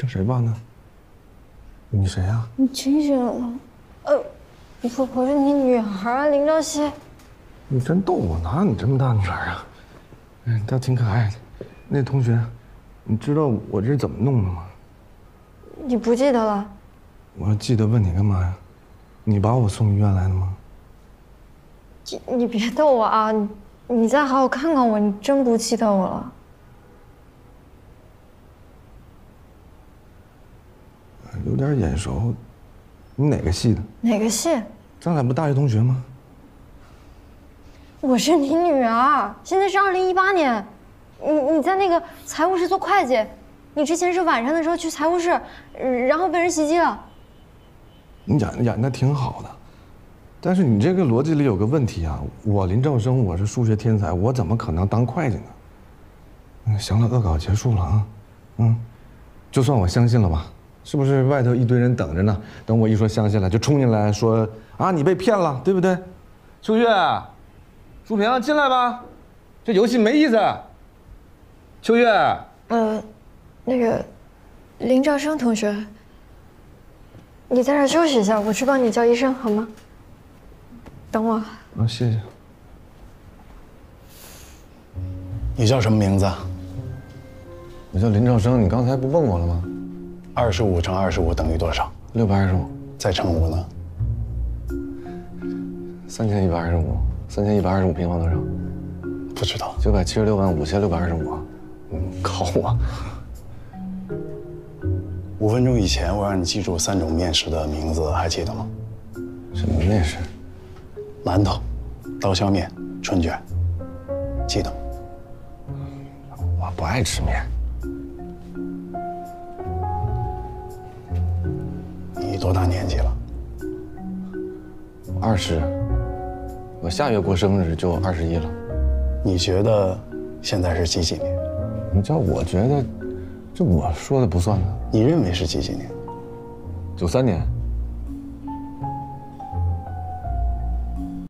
这谁办的？你谁呀？你清醒了吗？呃，我我是你女儿林朝夕。你真逗我，哪有你这么大女儿啊？嗯，倒挺可爱的。那同学，你知道我这是怎么弄的吗？你不记得了？我要记得问你干嘛呀？你把我送医院来的吗？你你别逗我啊！你你再好好看看我，你真不记得我了？有点眼熟，你哪个系的？哪个系？咱俩不大学同学吗？我是你女儿，现在是二零一八年，你你在那个财务室做会计，你之前是晚上的时候去财务室，然后被人袭击了。你演演的挺好的，但是你这个逻辑里有个问题啊！我林正生，我是数学天才，我怎么可能当会计呢？嗯，行了，恶搞结束了啊，嗯，就算我相信了吧，是不是外头一堆人等着呢？等我一说相信了，就冲进来说啊，你被骗了，对不对？秋月，淑萍进来吧，这游戏没意思。秋月，呃，那个林兆生同学。你在这休息一下，我去帮你叫医生，好吗？等我。啊，谢谢。你叫什么名字？我叫林兆生。你刚才不问我了吗？二十五乘二十五等于多少？六百二十五。再乘五呢？三千一百二十五。三千一百二十五平方多少？不知道。九百七十六万五千六百二十五。嗯，考我。五分钟以前，我让你记住三种面食的名字，还记得吗？什么面食？馒头、刀削面、春卷，记得吗？我不爱吃面。多大年纪了？二十。我下月过生日就二十一了。你觉得现在是几几年？你知道，我觉得。这我说的不算呢。你认为是几几年？九三年。